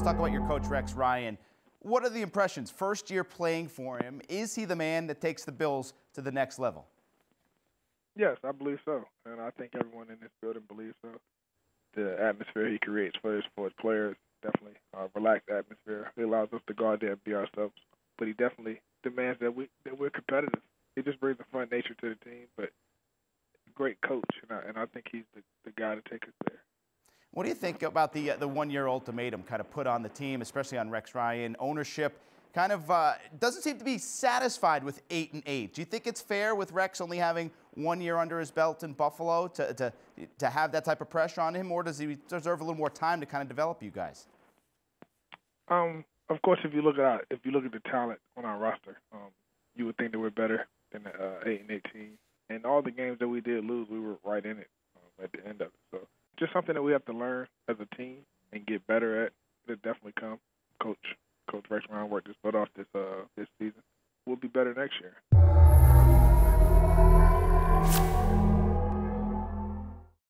let's talk about your coach, Rex Ryan. What are the impressions? First year playing for him. Is he the man that takes the Bills to the next level? Yes, I believe so. And I think everyone in this building believes so. The atmosphere he creates for his, for his players, definitely a relaxed atmosphere. He allows us to go out there and be ourselves. But he definitely demands that we that we're competitive. He just brings a fun nature to the team, but great coach, and I, and I think he's the, the guy to take us there. What do you think about the uh, the one year ultimatum kind of put on the team, especially on Rex Ryan? Ownership kind of uh, doesn't seem to be satisfied with eight and eight. Do you think it's fair with Rex only having one year under his belt in Buffalo to to to have that type of pressure on him, or does he deserve a little more time to kind of develop you guys? Um, of course, if you look at our, if you look at the talent on our roster, um, you would think that we're better than the uh, eight and eighteen. And all the games that we did lose, we were right in it um, at the end of it. Just something that we have to learn as a team and get better at. It'll definitely come. Coach Coach Rex Ryan worked his butt off this uh, this season. We'll be better next year.